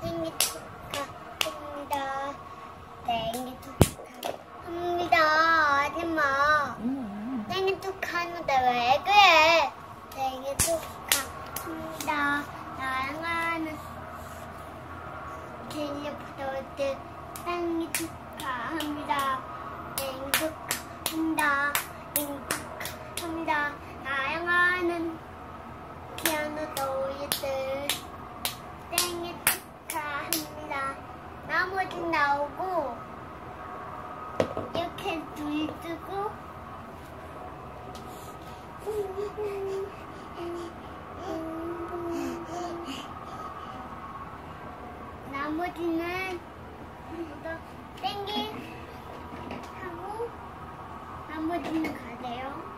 생일 축하합니다. 생일 축하합니다. 하지마. 음. 생일 축하하는데 왜 그래? 생일 축하합니다. 캘리포트 생일 축하합니다. 생일 축하합니다. 생일 축하합니다. 사랑하는 피아노 도이들 생일 축하합니다. 나머지 나오고 이렇게 둘 뜨고 나머지는 또 땡기 하고 나머지는 가세요. 음,